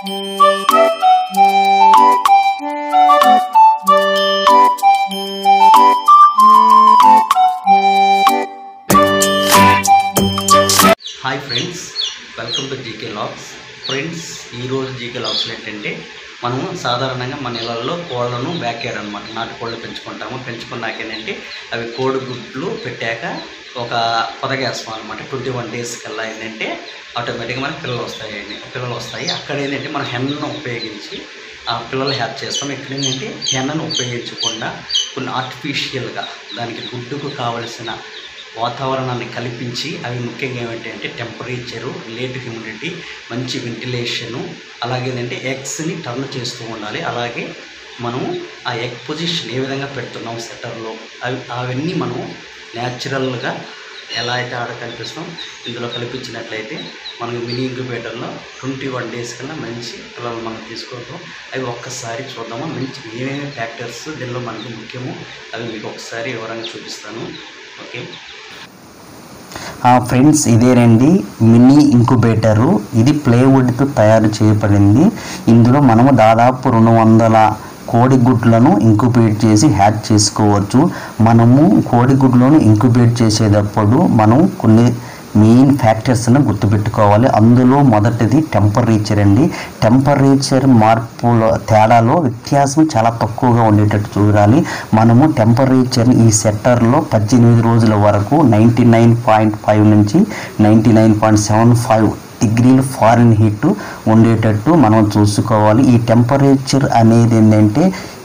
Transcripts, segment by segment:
Hi friends welcome to GK logs friends ఈరోజు GK logs ఏంటంటే మనము సాధారణంగా మన ఇళ్ళలో కోళ్ళను బ్యాక్ యార్డ్ అనమాట నాటు కోళ్ళు పెంచుకుంటాము. పెంచుకున్నాక ఏంటంటే అవి కోడి గుడ్లు పెట్టాక ఒక పొదగేస్తాం అనమాట ట్వంటీ వన్ డేస్ కల్లా ఏంటంటే ఆటోమేటిక్గా మనకి పిల్లలు వస్తాయండి. పిల్లలు వస్తాయి. అక్కడ ఏంటంటే మనం హెన్నను ఉపయోగించి ఆ పిల్లలు హ్యాప్ చేస్తాం. ఇక్కడ ఏంటంటే హెన్నను ఉపయోగించకుండా కొన్ని ఆర్టిఫిషియల్గా దానికి గుడ్డుకు కావలసిన వాతావరణాన్ని కల్పించి అవి ముఖ్యంగా ఏమిటి అంటే టెంపరేచరు లేట్ హ్యూమిడిటీ మంచి వెంటిలేషను అలాగే ఏంటంటే ఎగ్స్ని టర్న్ చేస్తూ ఉండాలి. అలాగే మనం ఆ ఎగ్ పొజిషన్ ఏ విధంగా పెడుతున్నాం సెటర్లో అవి అవన్నీ మనం న్యాచురల్గా ఎలా అయితే ఆడ కల్పిస్తాం ఇందులో కల్పించినట్లయితే మనకి మినీ ఇంక్యుబేటర్లో ట్వంటీ వన్ డేస్ కన్నా మంచి పిల్లలు మనం తీసుకుంటాం. అవి ఒక్కసారి చూద్దాము? మంచి ఏమేమి ఫ్యాక్టర్స్ దీనిలో మనకి ముఖ్యము అవి మీకు ఒకసారి వివరంగా చూపిస్తాను. ఓకే. ఆ ఫ్రెండ్స్ ఇదేనండి మినీ ఇంకుబేటరు ఇది ప్లేవుడ్తో తయారు చేయబడింది. ఇందులో మనము దాదాపు రెండు వందల కోడిగుడ్లను ఇంక్యుబేట్ చేసి హ్యాచ్ చేసుకోవచ్చు. మనము కోడిగుడ్లను ఇంక్యుబేట్ చేసేటప్పుడు మనం కొన్ని మెయిన్ ఫ్యాక్టర్స్ని గుర్తుపెట్టుకోవాలి. అందులో మొదటిది టెంపరేచర్ అండి. టెంపరేచర్ మార్పుల తేడాలో వ్యత్యాసం చాలా తక్కువగా ఉండేటట్టు చూడాలి. మనము టెంపరేచర్ ఈ సెట్టర్లో పద్దెనిమిది రోజుల వరకు నైంటీ నైన్ పాయింట్ ఫైవ్ నుంచి ninety nine point seven five డిగ్రీలు ఫారిన్ హీట్ ఉండేటట్టు మనం చూసుకోవాలి. ఈ టెంపరేచర్ అనేది ఏంటంటే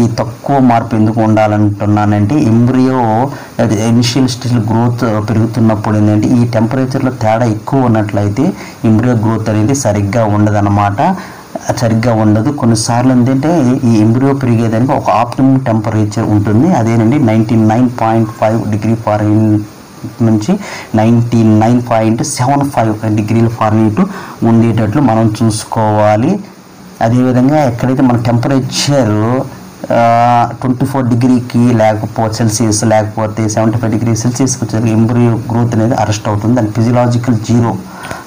ఈ తక్కువ మార్పు ఎందుకు ఉండాలంటున్నానంటే ఎంబ్రియో ఇనిషియల్ స్టేజ్ గ్రోత్ పెరుగుతున్నప్పుడు ఏంటంటే ఈ టెంపరేచర్లో తేడా ఎక్కువ ఉన్నట్లయితే ఎంబ్రియో గ్రోత్ అనేది సరిగ్గా ఉండదన్నమాట. సరిగ్గా ఉండదు. కొన్నిసార్లు ఏంటంటే ఈ ఎంబ్రియో పెరిగేదానికి ఒక ఆప్టిమం టెంపరేచర్ ఉంటుంది. అదేనండి ninety nine point five degree Fahrenheit నుంచి ninety nine point seven five డిగ్రీల ఫారెన్హీట్ ఉండేటట్లు మనం చూసుకోవాలి. అదేవిధంగా ఎక్కడైతే మన టెంపరేచర్ ట్వంటీ ఫోర్ డిగ్రీకి లేకపోతే సెల్సియస్ లేకపోతే సెవెంటీ ఫైవ్ డిగ్రీ సెల్సియస్కి వచ్చేసరికి ఎంబ్రియో గ్రోత్ అనేది అరెస్ట్ అవుతుంది. దాని ఫిజియలాజికల్ జీరో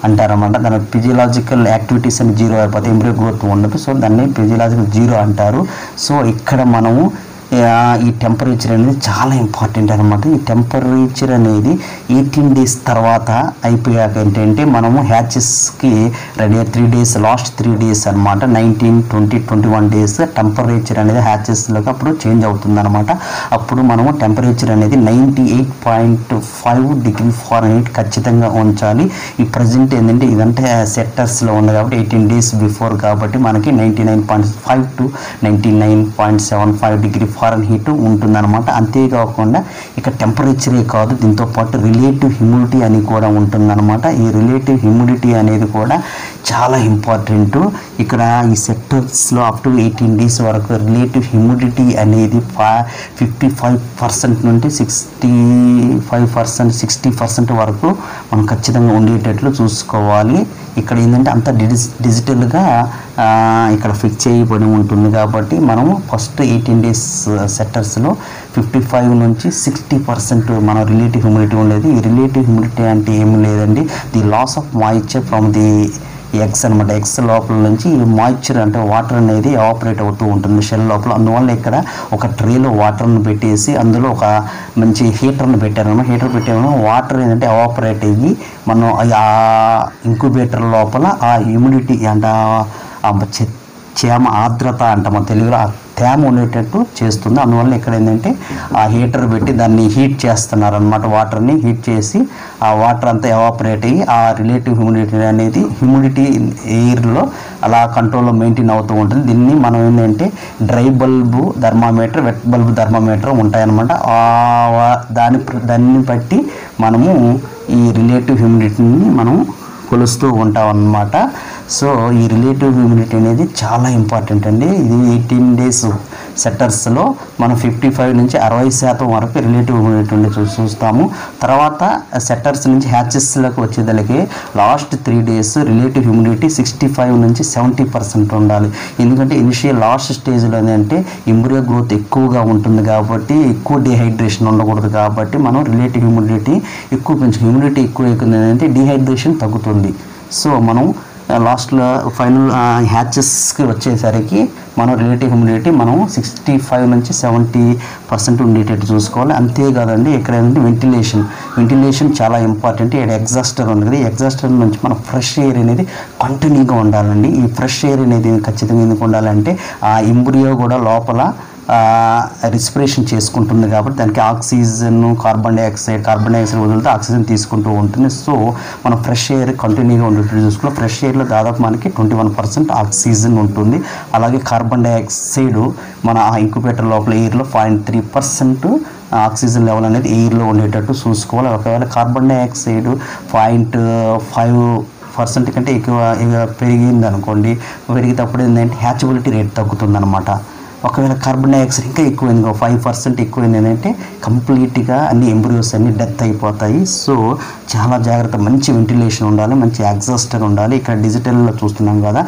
అంటారన్నమాట. దాని ఫిజియలాజికల్ యాక్టివిటీస్ అని జీరో అయిపోతే ఎంబ్రియో గ్రోత్ ఉండదు. సో దాన్ని ఫిజియలాజికల్ జీరో అంటారు. సో ఇక్కడ మనము ఈ టెంపరేచర్ అనేది చాలా ఇంపార్టెంట్ అనమాట ఈ టెంపరేచర్ అనేది ఎయిటీన్ డేస్ తర్వాత అయిపోయాక ఏంటంటే మనము హ్యాచెస్కి ready three days last three days అనమాట nineteen twenty twenty one days temperature అనేది హ్యాచెస్లోకి అప్పుడు చేంజ్ అవుతుంది అనమాట అప్పుడు మనము టెంపరేచర్ అనేది ninety eight point five degree Fahrenheit ఖచ్చితంగా ఉంచాలి. ఈ ప్రజెంట్ ఏంటంటే ఇదంటే సెక్టర్స్లో ఉంది కాబట్టి ఎయిటీన్ డేస్ బిఫోర్ కాబట్టి మనకి ninety nine point five to ninety nine point seven five degree Fahrenheit ఉంటుందన్నమాట. అంతేకాకుండా ఇక టెంపరేచరే కాదు దీంతో పాటు రిలేటివ్ హ్యూమిడిటీ అని కూడా ఉంటుందన్నమాట. ఈ రిలేటివ్ హ్యూమిడిటీ అనేది కూడా చాలా ఇంపార్టెంట్. ఇక్కడ ఈ సెక్టర్స్లో అప్ టు ఎయిటీన్ డేస్ వరకు రిలేటివ్ హ్యూమిడిటీ అనేది ఫా ఫిఫ్టీ ఫైవ్ పర్సెంట్ నుండి sixty five percent sixty percent వరకు మనం ఖచ్చితంగా ఉండేటట్లు చూసుకోవాలి. ఇక్కడ ఏంటంటే అంత డిజి డిజిటల్గా ఇక్కడ ఫిక్స్ చేయబడి ఉంటుంది కాబట్టి మనము ఫస్ట్ ఎయిటీన్ డేస్ సెక్టర్స్లో ఫిఫ్టీ ఫైవ్ నుంచి సిక్స్టీ పర్సెంట్ మన రిలేటివ్ హ్యూమిడిటీ ఉండేది. ఈ రిలేటివ్ హ్యూమిడిటీ అంటే ఏమి లేదండి. The loss of moisture from the eggs అనమాట ఎగ్స్ లోపల నుంచి ఈ మాయిశ్చర్ అంటే వాటర్ అనేది ఆపరేట్ అవుతూ ఉంటుంది షెల్ లోపల. అందువల్ల ఇక్కడ ఒక ట్రేలో వాటర్ని పెట్టేసి అందులో ఒక మంచి హీటర్ని పెట్టారనమాట హీటర్ పెట్టాము వాటర్ ఏంటంటే ఆపరేట్ అయ్యి మనం ఆ ఇంక్యుబేటర్ లోపల ఆ హ్యూమిడిటీ అంటే ఆ చె- ఆర్ద్రత అంట. మన తెలుగులో తేమ ఉండేటట్టు చేస్తుంది. అందువల్ల ఇక్కడ ఏంటంటే ఆ హీటర్ పెట్టి దాన్ని హీట్ చేస్తున్నారు అనమాట వాటర్ని హీట్ చేసి ఆ వాటర్ అంతా ఎవాపరేట్ అయ్యి ఆ రిలేటివ్ హ్యూమిడిటీ అనేది హ్యూమిడిటీ ఎయిర్లో అలా కంట్రోల్లో మెయింటైన్ అవుతూ ఉంటుంది. దీన్ని మనం ఏంటంటే dry bulb thermometer wet bulb thermometer ఉంటాయన్నమాట. ఆ దాని దాన్ని బట్టి మనము ఈ రిలేటివ్ హ్యూమిడిటీని మనం కొలుస్తూ ఉంటాం అన్నమాట సో ఈ రిలేటివ్ హ్యూమిడిటీ అనేది చాలా ఇంపార్టెంట్ అండి. ఇది ఎయిటీన్ డేస్ సెక్టర్స్లో మనం ఫిఫ్టీ ఫైవ్ నుంచి అరవై శాతం వరకు రిలేటివ్ హ్యూమిడిటీ చూ చూస్తాము. తర్వాత సెక్టర్స్ నుంచి హ్యాచెస్లకు వచ్చేదానికి last three days relative humidity sixty five నుంచి సెవెంటీ పర్సెంట్ ఉండాలి. ఎందుకంటే ఇనిషియల్ లాస్ట్ స్టేజ్లో ఏంటంటే ఇంబ్రియో గ్రోత్ ఎక్కువగా ఉంటుంది కాబట్టి ఎక్కువ డిహైడ్రేషన్ ఉండకూడదు కాబట్టి మనం రిలేటివ్ హ్యూమిడిటీ ఎక్కువ పెంచు హ్యూమిడిటీ ఎక్కువ ఎక్కువ ఏంటంటే డిహైడ్రేషన్ తగ్గుతుంది. సో మనం లాస్ట్లో ఫైనల్ హ్యాచెస్కి వచ్చేసరికి మనం రిలేటివ్ హ్యూమిడిటీ మనం సిక్స్టీ ఫైవ్ నుంచి సెవెంటీ పర్సెంట్ ఉండేటట్టు చూసుకోవాలి. అంతేకాదండి ఇక్కడ ఏంటంటే వెంటిలేషన్ వెంటిలేషన్ చాలా ఇంపార్టెంట్ ఇక్కడ ఎగ్జాస్టర్ ఉంది కదా ఎగ్జాస్టర్ నుంచి మనం ఫ్రెష్ ఎయిర్ అనేది కంటిన్యూగా ఉండాలండి. ఈ ఫ్రెష్ ఎయిర్ అనేది ఖచ్చితంగా ఎందుకు ఉండాలంటే ఆ ఇంబ్రియో కూడా లోపల రెస్పిరేషన్ చేసుకుంటుంది కాబట్టి దానికి oxygen carbon dioxide carbon dioxide వదులుతూ ఆక్సిజన్ తీసుకుంటూ ఉంటుంది. సో మనం ఫ్రెష్ ఎయిర్ కంటిన్యూగా ఉండేటట్టు చూసుకున్నాం ఫ్రెష్ ఎయిర్లో దాదాపు మనకి ట్వంటీ వన్ పర్సెంట్ ఆక్సిజన్ ఉంటుంది. అలాగే కార్బన్ డైఆక్సైడ్ మన ఆ ఇంక్యుబేటర్ లోపల ఎయిర్లో point three percent oxygen level అనేది ఎయిర్లో ఉండేటట్టు చూసుకోవాలి. ఒకవేళ carbon dioxide point five percent కంటే ఎక్కువ పెరిగింది అనుకోండి పెరిగేటప్పుడు ఏంటంటే హ్యాచబిలిటీ రేట్ తగ్గుతుంది ఒకవేళ కార్బన్ డైఆక్సైడ్ ఇంకా ఎక్కువైంది ఫైవ్ పర్సెంట్ ఎక్కువైంది ఏంటంటే కంప్లీట్గా అన్ని ఎంబ్రియోస్ అన్ని డెత్ అయిపోతాయి. సో చాలా జాగ్రత్త మంచి వెంటిలేషన్ ఉండాలి మంచి ఎగ్జాస్టర్ ఉండాలి. ఇక్కడ డిజిటల్లో చూస్తున్నాం కదా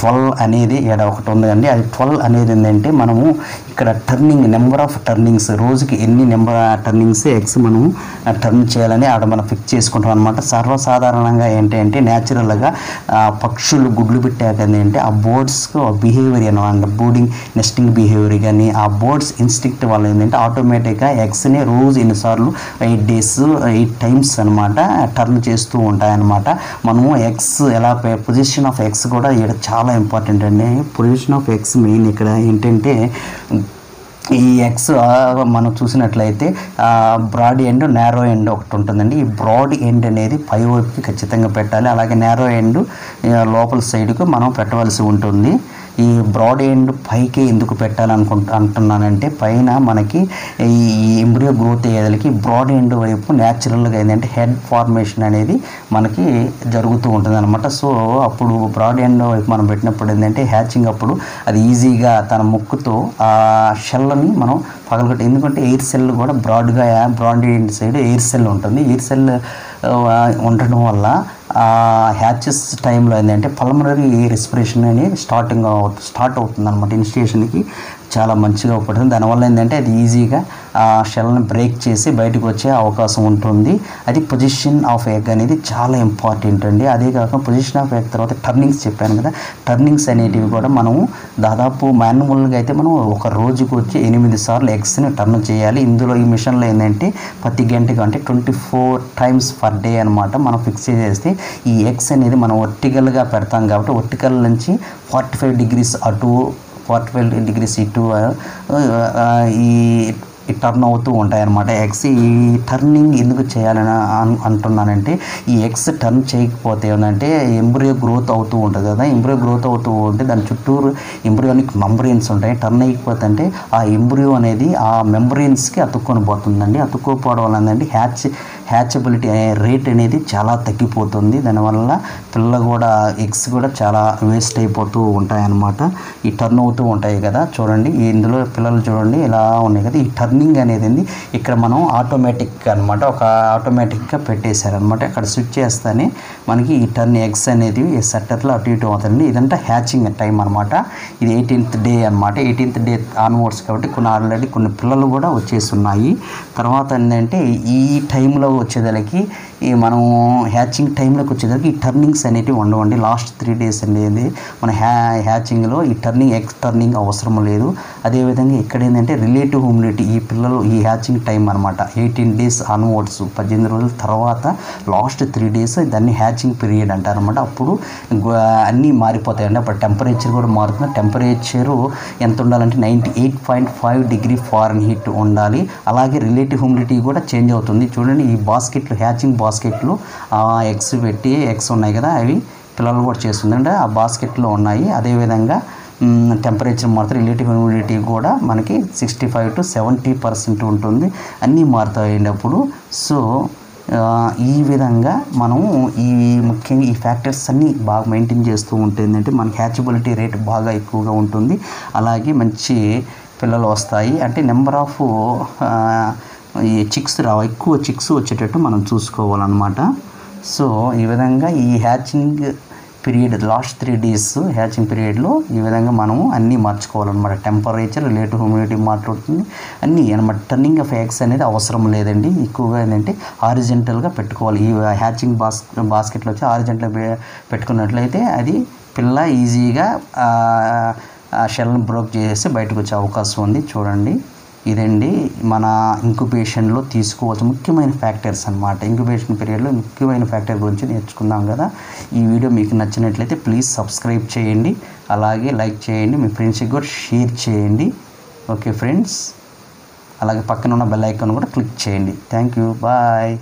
ట్వెల్వ్ అనేది ఇక్కడ ఒకటి ఉందండి. అది ట్వెల్వ్ అనేది ఏంటంటే మనము ఇక్కడ టర్నింగ్ నెంబర్ ఆఫ్ టర్నింగ్స్ రోజుకి ఎన్ని నెంబర్ టర్నింగ్స్ ఎగ్స్ మనము టర్న్ చేయాలని ఆడ మనం ఫిక్స్ చేసుకుంటాం అనమాట సర్వసాధారణంగా ఏంటంటే న్యాచురల్గా పక్షులు గుడ్లు పెట్టాక ఏంటంటే ఆ బోర్డ్స్కి బిహేవియర్ అనమాట. బోర్డింగ్ నెస్టింగ్ బిహేవియర్ కానీ ఆ బోర్డ్స్ ఇన్స్టిక్ట్ వల్ల ఏంటంటే ఆటోమేటిక్గా ఎగ్స్ని రోజు ఎన్నిసార్లు ఎయిట్ డేస్ ఎయిట్ టైమ్స్ అనమాట టర్న్ చేస్తూ ఉంటాయన్నమాట. మనము ఎగ్స్ ఎలా పొజిషన్ ఆఫ్ ఎగ్స్ కూడా ఇక్కడ చాలా ఇంపార్టెంట్ అండి. పొజిషన్ ఆఫ్ ఎగ్స్ మెయిన్ ఇక్కడ ఏంటంటే ఈ ఎక్స్ మనం చూసినట్లయితే బ్రాడ్ ఎండ్ నేరో ఎండ్ ఒకటి ఉంటుందండి. ఈ బ్రాడ్ ఎండ్ అనేది పై వైపుకి ఖచ్చితంగా పెట్టాలి. అలాగే నేరో ఎండ్ లోపల సైడ్కు మనం పెట్టవలసి ఉంటుంది. ఈ బ్రాడ్ ఎండ్ పైకి ఎందుకు పెట్టాలనుకుంటు అంటున్నానంటే పైన మనకి ఈ ఎంబ్రియో గ్రోత్ అయ్యేదానికి బ్రాడ్ ఎండ్ వైపు న్యాచురల్గా ఏంటంటే హెడ్ ఫార్మేషన్ అనేది మనకి జరుగుతూ ఉంటుంది అనమాట సో అప్పుడు బ్రాడ్ ఎండ్ వైపు మనం పెట్టినప్పుడు ఏంటంటే హ్యాచింగ్ అప్పుడు అది ఈజీగా తన ముక్కుతో ఆ షెల్ని మనం పగలగొట్టి ఎందుకంటే ఎయిర్ సెల్ కూడా బ్రాడ్గా broad end side air cell ఉంటుంది. ఎయిర్ సెల్ ఉండడం వల్ల హ్యాచెస్ టైంలో ఏంటంటే పల్మనరీ రెస్పిరేషన్ అనేది స్టార్టింగ్ స్టార్ట్ అవుతుంది అనమాట ఇన్స్టిట్యూషన్కి చాలా మంచిగా ఉపయోగపడుతుంది దానివల్ల ఏంటంటే అది ఈజీగా ఆ షెల్ని బ్రేక్ చేసి బయటకు వచ్చే అవకాశం ఉంటుంది. అది పొజిషన్ ఆఫ్ ఎగ్ అనేది చాలా ఇంపార్టెంట్ అండి. అదే కాకుండా పొజిషన్ ఆఫ్ ఎగ్ తర్వాత టర్నింగ్స్ చెప్పాను కదా. టర్నింగ్స్ అనేటివి కూడా మనము దాదాపు మాన్యువల్గా అయితే మనం ఒక రోజుకు వచ్చి ఎనిమిది సార్లు ఎగ్స్ని టర్న్ చేయాలి. ఇందులో ఈ మిషన్లో ఏంటంటే ప్రతి గంటకు అంటే twenty four times per day అనమాట మనం ఫిక్స్ చేసేస్తే ఈ ఎగ్స్ అనేది మనం వర్టికల్గా పెడతాం కాబట్టి వర్టికల్ నుంచి ఫార్టీ ఫైవ్ డిగ్రీస్ అటు ఫార్టీ ఫైవ్ డిగ్రీస్ ఇటు ఈ ఈ టర్న్ అవుతూ ఉంటాయన్నమాట. ఎక్స్ ఈ టర్నింగ్ ఎందుకు చేయాలని అంటున్నానంటే ఈ ఎగ్స్ టర్న్ చేయకపోతే ఏంటంటే ఎంబ్రియో గ్రోత్ అవుతూ ఉంటుంది కదా. ఎంబ్రియో గ్రోత్ అవుతూ ఉంటే దాని చుట్టూరు ఎంబ్రియోనిక్ మెంబ్రెయిన్స్ ఉంటాయి. టర్న్ అయిపోతే అంటే ఆ ఎంబ్రియో అనేది ఆ మెంబ్రెయిన్స్కి అతుక్కొని పోతుందండి. అతుక్కోపోవడం వల్ల ఏంటంటే హ్యాచ్ హ్యాచబిలిటీ రేట్ అనేది చాలా తగ్గిపోతుంది. దానివల్ల పిల్ల కూడా ఎగ్స్ కూడా చాలా వేస్ట్ అయిపోతూ ఉంటాయన్నమాట. ఈ టర్న్ అవుతూ ఉంటాయి కదా. చూడండి ఇందులో పిల్లలు చూడండి ఇలా ఉన్నాయి కదా. ఈ టర్న్ టర్నింగ్ అనేది ఇక్కడ మనం ఆటోమేటిక్ అనమాట ఒక ఆటోమేటిక్గా పెట్టేశారనమాట అక్కడ స్విచ్ చేస్తేనే మనకి ఈ టర్న్ ఎగ్స్ అనేది ఈ సెట్టర్లో అటు ఇటు అవుతుంది. ఇదంతా హ్యాచింగ్ టైం అనమాట ఇది ఎయిటీన్త్ డే అనమాట ఎయిటీన్త్ డే ఆన్వర్డ్స్ కాబట్టి కొన్ని ఆల్రెడీ కొన్ని పిల్లలు కూడా వచ్చేస్తున్నాయి. తర్వాత ఏంటంటే ఈ టైంలో వచ్చేదానికి ఈ మనం హ్యాచింగ్ టైంలోకి వచ్చేసరికి ఈ టర్నింగ్స్ అనేటివి ఉండవండి. లాస్ట్ త్రీ డేస్ అనేది మన హ్యా హ్యాచింగ్లో ఈ టర్నింగ్ ఎక్స్ టర్నింగ్ అవసరం లేదు. అదేవిధంగా ఇక్కడ ఏంటంటే రిలేటివ్ హ్యూమిడిటీ ఈ పిల్లలు ఈ హ్యాచింగ్ టైం అనమాట ఎయిటీన్ డేస్ అన్వర్డ్స్ పద్దెనిమిది రోజుల తర్వాత లాస్ట్ త్రీ డేస్ దాన్ని హ్యాచింగ్ పీరియడ్ అంటారనమాట అప్పుడు అన్నీ మారిపోతాయండి. అప్పుడు టెంపరేచర్ కూడా మారుతుంది. టెంపరేచరు ఎంత ఉండాలంటే ninety eight point five degree Fahrenheit ఉండాలి. అలాగే రిలేటివ్ హ్యూమిడిటీ కూడా చేంజ్ అవుతుంది. చూడండి ఈ బాస్కెట్లు హ్యాచింగ్ బాస్కెట్లు ఆ ఎగ్స్ పెట్టి ఎగ్స్ ఉన్నాయి కదా అవి పిల్లలు కూడా చేస్తుంది. అంటే ఆ బాస్కెట్లో ఉన్నాయి. అదేవిధంగా టెంపరేచర్ మారుతుంది రిలేటివ్ హ్యూమిడిటీ కూడా మనకి sixty five to seventy percent ఉంటుంది. అన్నీ మారుతాయినప్పుడు సో ఈ విధంగా మనం ఈ ముఖ్యంగా ఈ ఫ్యాక్టర్స్ అన్నీ బాగా మెయింటైన్ చేస్తూ ఉంటుందంటే ఏంటంటే మనకి హ్యాచబిలిటీ రేట్ బాగా ఎక్కువగా ఉంటుంది. అలాగే మంచి పిల్లలు వస్తాయి. అంటే నెంబర్ ఆఫ్ ఈ చిక్స్ రావు ఎక్కువ చిక్స్ వచ్చేటట్టు మనం చూసుకోవాలన్నమాట. సో ఈ విధంగా ఈ hatching period last three days hatching పీరియడ్లో ఈ విధంగా మనము అన్నీ మార్చుకోవాలన్నమాట. టెంపరేచర్ రిలేటివ్ హ్యూమిడిటీ మాట్లాడుతుంది. అన్నీ అనమాట. టర్నింగ్ ఆఫ్ ఎగ్స్ అనేది అవసరం లేదండి. ఎక్కువగా ఏంటంటే ఆరిజెంటల్గా పెట్టుకోవాలి. ఈ హ్యాచింగ్ బాస్ బాస్కెట్లో వచ్చి ఆరిజెంటల్ పెట్టుకున్నట్లయితే అది పిల్ల ఈజీగా షెల్ని బ్రోక్ చేసి బయటకు వచ్చే అవకాశం ఉంది. చూడండి. ఇదండి మన ఇంక్యుబేషన్లో తీసుకోవాల్సిన ముఖ్యమైన ఫ్యాక్టర్స్ అనమాట ఇంక్యుబేషన్ పీరియడ్లో ముఖ్యమైన ఫ్యాక్టర్ గురించి నేర్చుకుందాం కదా. ఈ వీడియో మీకు నచ్చినట్లయితే ప్లీజ్ సబ్స్క్రైబ్ చేయండి. అలాగే లైక్ చేయండి. మీ ఫ్రెండ్స్కి కూడా షేర్ చేయండి. Okay friends? అలాగే పక్కన ఉన్న బెల్ ఐకాన్ కూడా క్లిక్ చేయండి. Thank you. బాయ్.